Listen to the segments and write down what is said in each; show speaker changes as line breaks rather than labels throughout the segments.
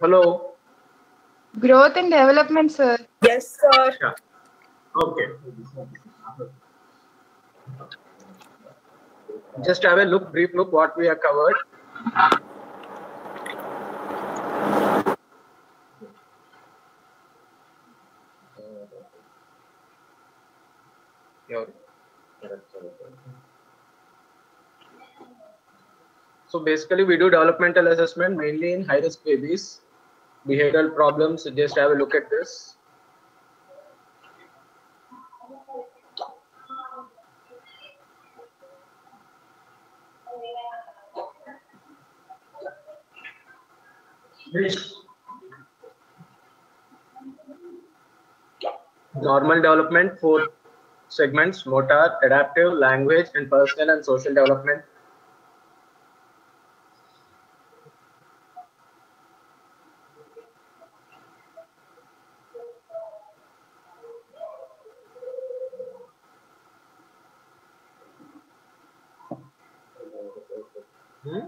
Hello.
Growth and development, sir.
Yes, sir.
Yeah. Okay. Just have a look, brief look what we have covered. So basically we do developmental assessment mainly in high risk babies. Behavioral problems, just have a look at this. Normal development, four segments, motor, adaptive, language, and personal and social development. Hmm?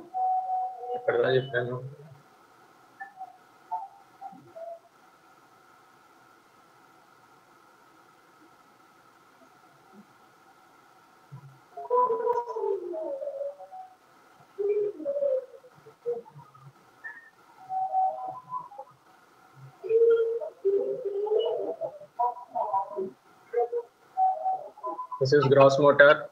This is gross motor.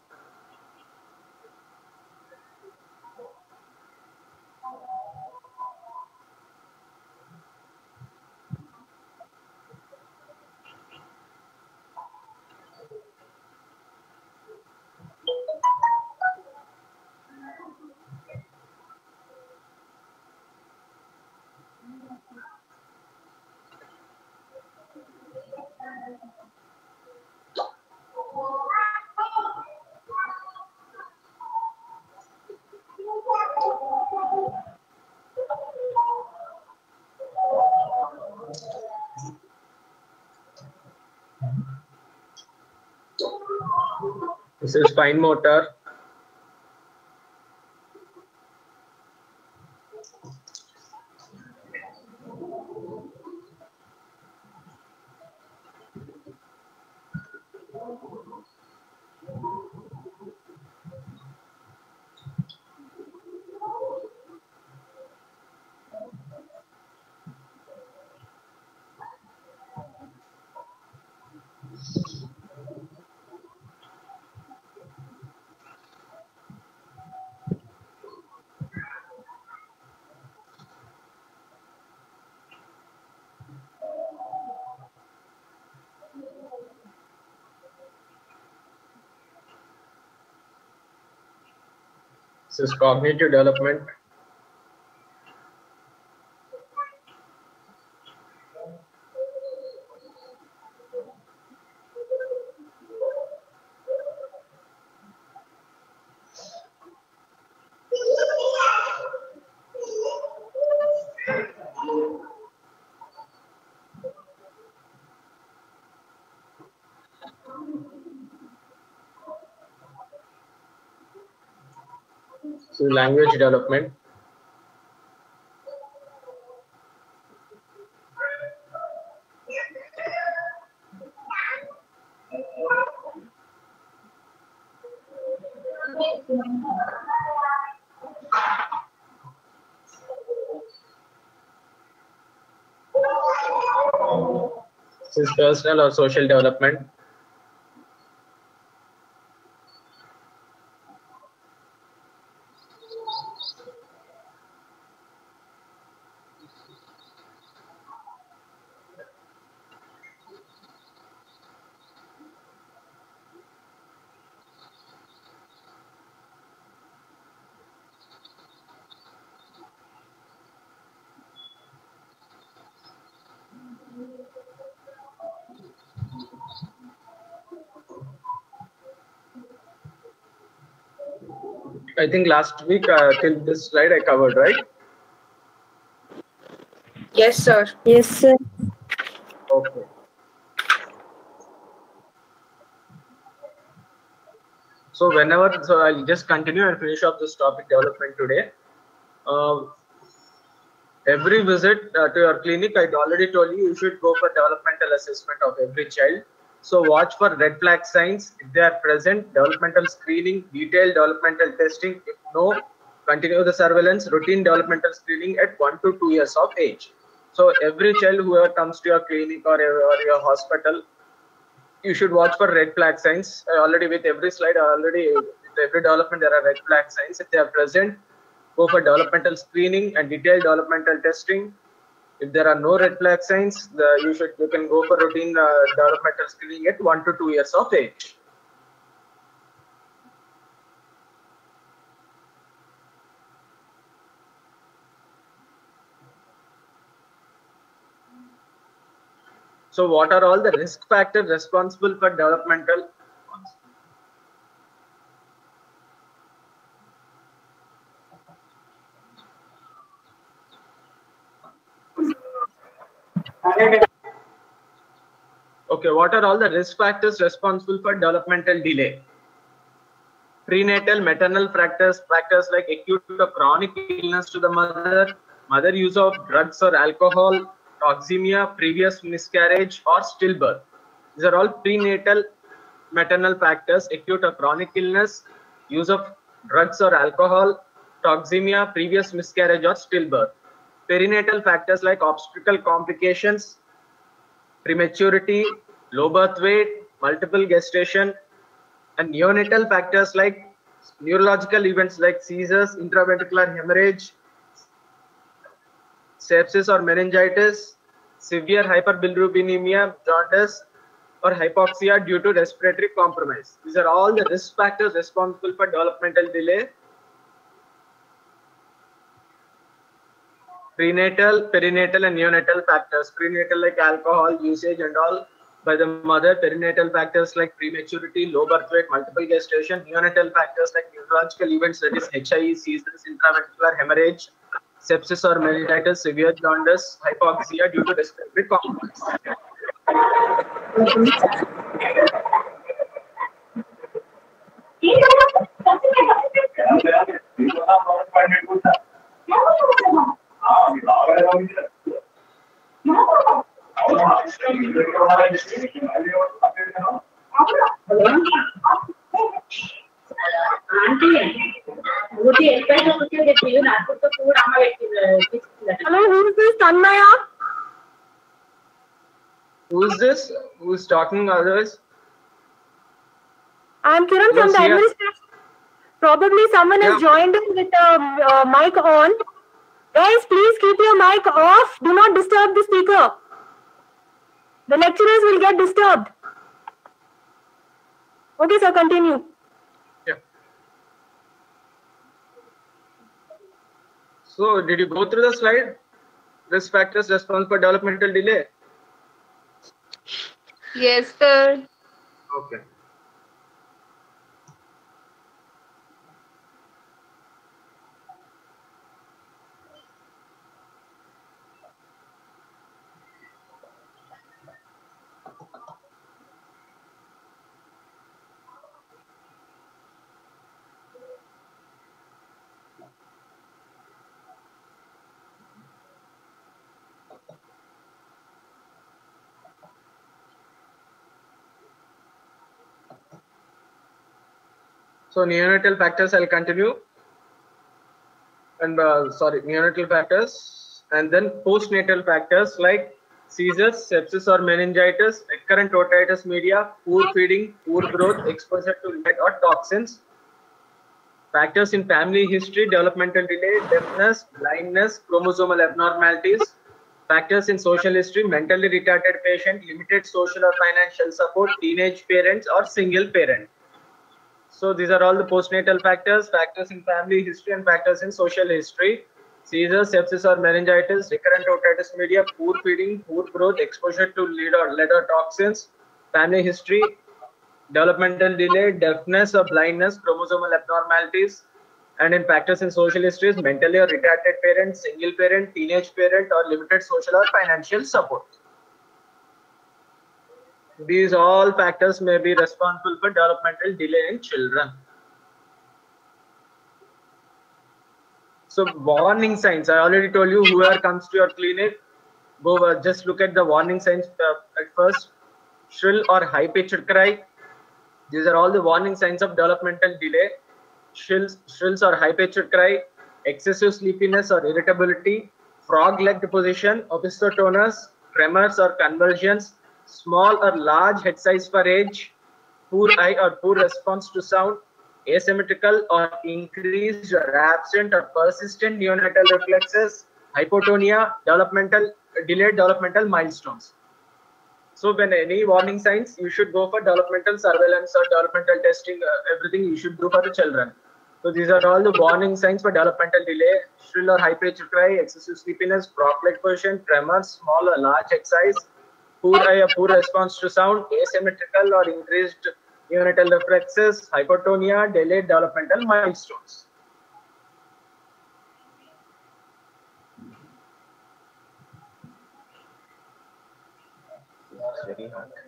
This is fine motor. Is cognitive development. Language development. This is personal or social development. I think last week uh, till this slide I covered, right?
Yes, sir.
Yes, sir.
Okay. So whenever, so I'll just continue and finish off this topic development today. Uh, every visit uh, to your clinic, I'd already told you you should go for developmental assessment of every child. So watch for red flag signs. If they are present, developmental screening, detailed developmental testing. If no, continue the surveillance, routine developmental screening at one to two years of age. So every child whoever comes to your clinic or, or your hospital, you should watch for red flag signs. I already with every slide, already with every development there are red flag signs. If they are present, go for developmental screening and detailed developmental testing. If there are no red flag signs, the, you should you can go for routine uh, developmental screening at one to two years of age. So, what are all the risk factors responsible for developmental? Okay, what are all the risk factors responsible for developmental delay? Prenatal, maternal factors, factors like acute or chronic illness to the mother, mother use of drugs or alcohol, toxemia, previous miscarriage, or stillbirth. These are all prenatal maternal factors, acute or chronic illness, use of drugs or alcohol, toxemia, previous miscarriage, or stillbirth. Perinatal factors like obstetrical complications, prematurity, low birth weight, multiple gestation, and neonatal factors like neurological events like seizures, intraventricular hemorrhage, sepsis or meningitis, severe hyperbilirubinemia, jaundice, or hypoxia due to respiratory compromise. These are all the risk factors responsible for developmental delay. Prenatal, perinatal, and neonatal factors. Prenatal like alcohol usage and all by the mother. Perinatal factors like prematurity, low birth weight, multiple gestation. Neonatal factors like neurological events that is HIE, seizures, intraventricular hemorrhage, sepsis or meningitis, severe jaundice, hypoxia due to respiratory compromise.
Hello, who is this Tanmaya?
Who's this? Who's talking otherwise?
I'm Kiran from the administration. Probably someone has joined in with the uh, mic on. Guys, please keep your mic off. Do not disturb the speaker. The lecturers will get disturbed. Okay, sir, continue.
Yeah. So, did you go through the slide? Risk factors responsible for developmental delay.
Yes, sir.
Okay. So neonatal factors, I'll continue. And uh, sorry, neonatal factors, and then postnatal factors like seizures, sepsis or meningitis, recurrent otitis media, poor feeding, poor growth, exposure to lead or toxins. Factors in family history, developmental delay, deafness, blindness, chromosomal abnormalities. Factors in social history, mentally retarded patient, limited social or financial support, teenage parents or single parent. So these are all the postnatal factors, factors in family history and factors in social history. Seizures, sepsis or meningitis, recurrent otitis media, poor feeding, poor growth, exposure to lead or lead or toxins, family history, developmental delay, deafness or blindness, chromosomal abnormalities, and in factors in social histories, mentally or retarded parent, single parent, teenage parent, or limited social or financial support. These all factors may be responsible for developmental delay in children. So warning signs. I already told you whoever comes to your clinic, go uh, just look at the warning signs uh, at first. Shrill or high pitched cry. These are all the warning signs of developmental delay. Shrills, shrills or high pitched cry, excessive sleepiness or irritability, frog-legged position, opisthotonus, tremors or convulsions, small or large head size for age, poor eye or poor response to sound, asymmetrical or increased or absent or persistent neonatal reflexes, hypotonia, developmental delayed developmental milestones. So when any warning signs, you should go for developmental surveillance or developmental testing, uh, everything you should do for the children. So these are all the warning signs for developmental delay, shrill or high pitched cry, excessive sleepiness, frog-like position, tremors, small or large head size, poor eye or poor response to sound, asymmetrical or increased neonatal reflexes, hypotonia, delayed developmental milestones. Very hard.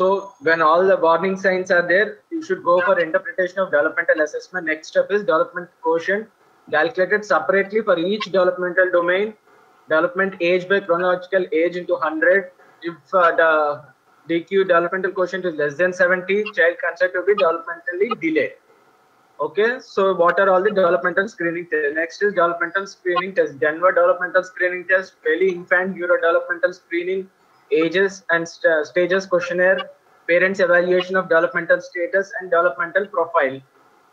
So when all the warning signs are there, you should go for interpretation of developmental assessment. Next step is development quotient calculated separately for each developmental domain. Development age by chronological age into 100. If uh, the DQ developmental quotient is less than 70, child considered to be developmentally delayed. Okay, so what are all the developmental screening tests? Next is developmental screening test. Denver developmental screening test, Bayley infant neurodevelopmental screening, ages and st- uh, stages questionnaire, parents evaluation of developmental status and developmental profile.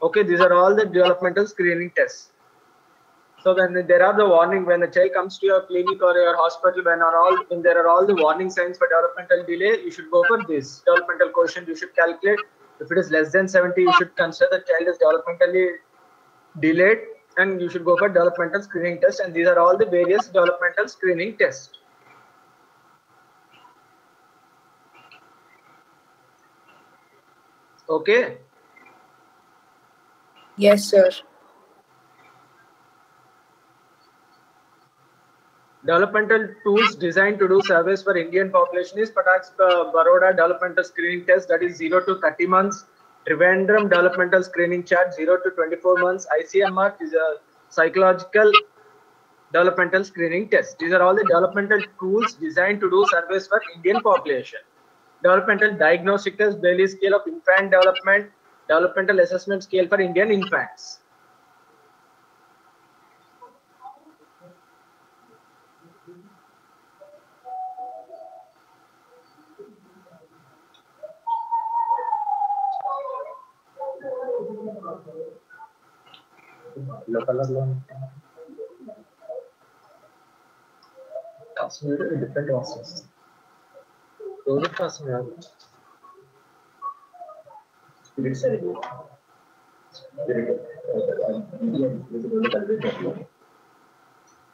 Okay, these are all the developmental screening tests. So when there are the warning, when the child comes to your clinic or your hospital, when are all when there are all the warning signs for developmental delay, you should go for this developmental quotient. You should calculate. If it is less than 70, you should consider the child is developmentally delayed, and you should go for developmental screening test. And these are all the various developmental screening tests. Okay.
Yes, sir.
Developmental tools designed to do surveys for Indian population is Phatak's uh, Baroda developmental screening test that is 0 to 30 months. Trivandrum developmental screening chart 0 to 24 months. ICMR is a psychological developmental screening test. These are all the developmental tools designed to do surveys for Indian population developmental diagnostic test, Bayley scale of infant development, developmental assessment scale for Indian infants. That's a different process. Doğru kalsın abi.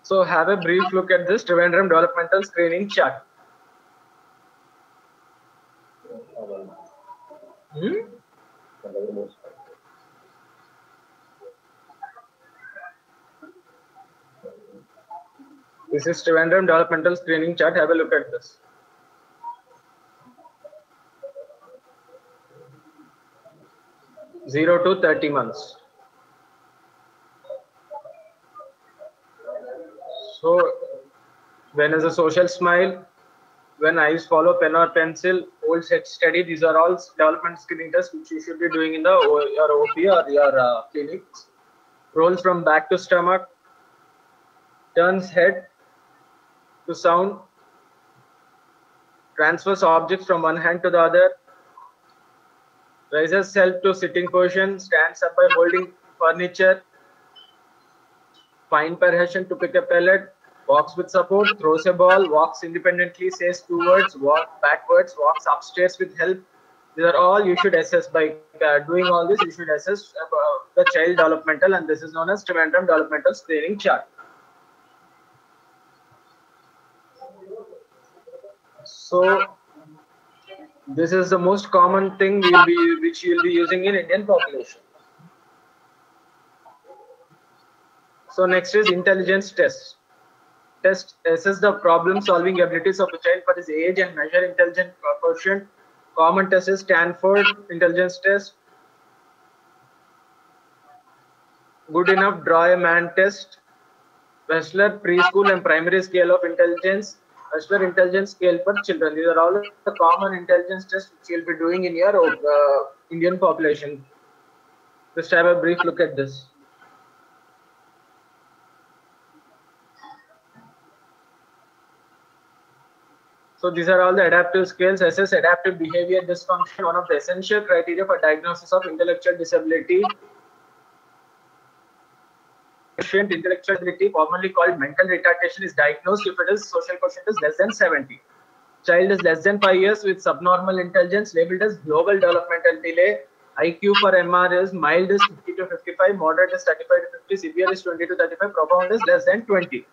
So have a brief look at this Trivandrum developmental screening chart. Hmm? This is Trivandrum developmental screening chart. Have a look at this. Zero to 30 months. So when is a social smile, when eyes follow pen or pencil, hold set steady. These are all development screening tests which you should be doing in the your OP or your uh, clinics. Rolls from back to stomach, turns head to sound, transfers objects from one hand to the other, raises self to sitting position, stands up by holding furniture, fine prehension to pick a pellet, walks with support, throws a ball, walks independently, says two words, walk backwards, walks upstairs with help. These are all you should assess by uh, doing all this. You should assess uh, the child developmental, and this is known as Trivandrum developmental screening chart. So this is the most common thing we'll be which you'll be using in Indian population. So next is intelligence test. Test assess the problem solving abilities of a child for his age and measure intelligence quotient. Common test is Stanford intelligence test. Good enough draw a man test. Wechsler preschool and primary scale of intelligence. Wechsler intelligence scale for children. These are all the common intelligence tests which you'll be doing in your uh, Indian population. Just have a brief look at this. So these are all the adaptive scales. Assess adaptive behavior dysfunction, one of the essential criteria for diagnosis of intellectual disability. Patient intellectual disability, commonly called mental retardation, is diagnosed if it is social quotient is less than 70. Child is less than 5 years with subnormal intelligence labeled as global developmental delay. IQ for MR is mild is 50 to 55, moderate is 35 to 50, severe is 20 to 35, profound is less than 20.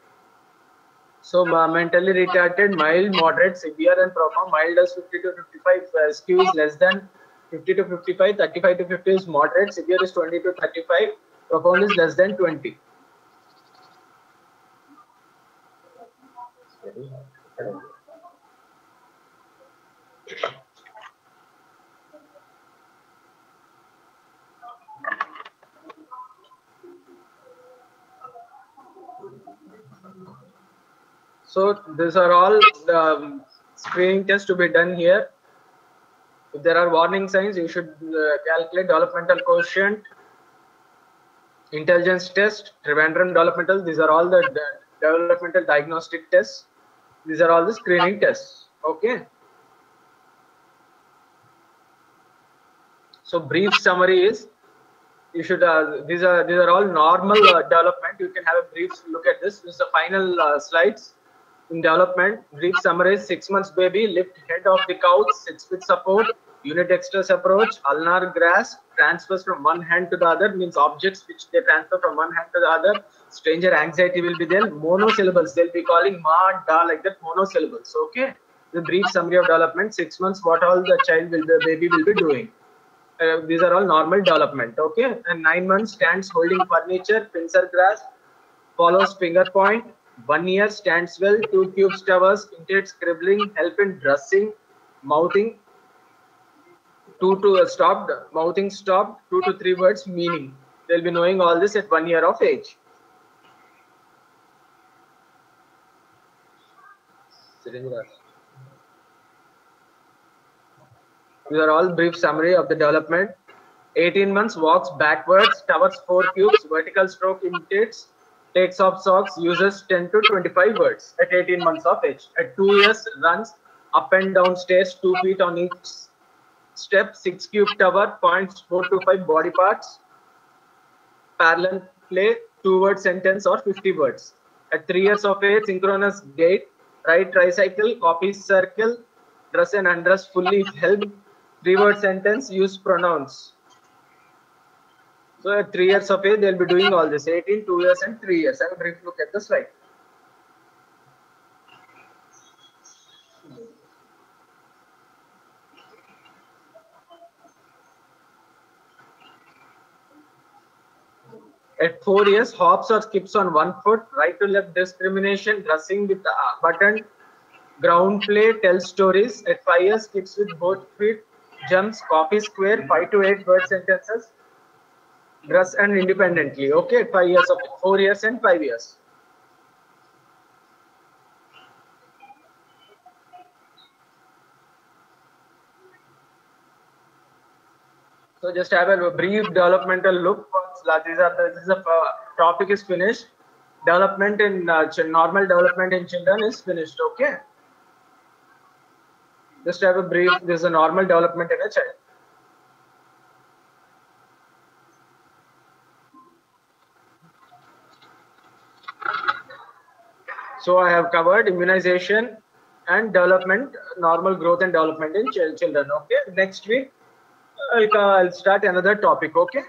So uh, mentally retarded, mild, moderate, severe, and profound. Mild is 50 to 55. Uh, skew is less than 50 to 55. 35 to 50 is moderate. Severe is 20 to 35. Profound is less than 20. So these are all the um, screening tests to be done here. If there are warning signs, you should uh, calculate developmental quotient, intelligence test, Trivandrum developmental. These are all the de- developmental diagnostic tests. These are all the screening tests. Okay. So brief summary is you should uh, these are these are all normal uh, development. You can have a brief look at this. This is the final uh, slides in development. Brief summary: six months baby, lift head of the couch, sits with support, unidextrous approach, ulnar grasp, transfers from one hand to the other means objects which they transfer from one hand to the other. Stranger anxiety will be there. Monosyllables they'll be calling ma, da like that. Monosyllables. Okay. The brief summary of development: six months. What all the child will the baby will be doing. Uh, these are all normal development. Okay. And nine months stands holding furniture, pincer grasp, follows finger point, one year stands well, two cubes towers, intent scribbling, help in dressing, mouthing, two to uh, stopped, mouthing stopped, two to three words meaning. They'll be knowing all this at one year of age. These are all brief summary of the development. 18 months walks backwards, towers four cubes, vertical stroke imitates, takes off socks, uses 10 to 25 words at 18 months of age. At two years, runs up and down stairs, two feet on each step, six cube tower, points four to five body parts, parallel play, two word sentence or 50 words. At three years of age, synchronous gait, right tricycle, copy circle, dress and undress fully help, three word sentence, use pronouns. So at three years of age, they'll be doing all this 18, two years, and three years. Have a brief look at the slide. At four years, hops or skips on one foot, right to left discrimination, dressing with the uh, button, ground play, tell stories. At five years, skips with both feet, jumps, copy square, five to eight word sentences, dress and independently. Okay, at five years of four years and five years. So just have a brief developmental look. These are the, this is a uh, topic is finished. Development in uh, normal development in children is finished. Okay. Just have a brief. This is a normal development in a child. So I have covered immunization and development, normal growth and development in chil- children. Okay. Next week, I'll, start another topic. Okay.